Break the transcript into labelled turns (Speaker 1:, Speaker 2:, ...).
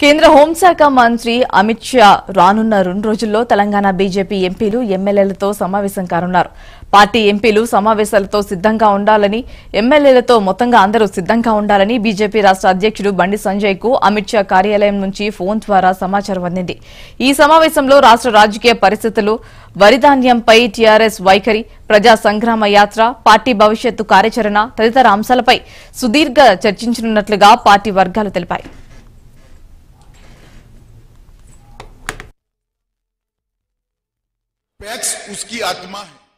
Speaker 1: కేంద్ర హోంశాఖ మంత్రి అమిత్ షా రానున్న రెండు రోజుల్లో తెలంగాణ బీజేపీ ఎంపీలు ఎమ్మెల్యేలతో సమావేశం కానున్నారు. పార్టీ ఎంపీలు సమావేశాలతో సిద్ధంగా ఉండాలని ఎమ్మెల్యేలతో మొత్తంగా అందరూ సిద్ధంగా ఉండాలని బీజేపీ రాష్ట్ర అధ్యక్షుడు బండి సంజయ్కు అమిత్ షా కార్యాలయం నుంచి ఫోన్ ద్వారా సమాచారం అందింది. ఈ సమావేశంలో రాష్ట్ర రాజకీయ పరిస్థితులు వరిధాన్యంపై టీఆర్ఎస్ వైఖరి ప్రజా సంగ్రామ యాత్ర పార్టీ భవిష్యత్తు కార్యాచరణ తదితర అంశాలపై సుదీర్ఘ చర్చించనున్నట్లుగా పార్టీ వర్గాలు తెలిపాయి.
Speaker 2: पैक्स उसकी आत्मा है।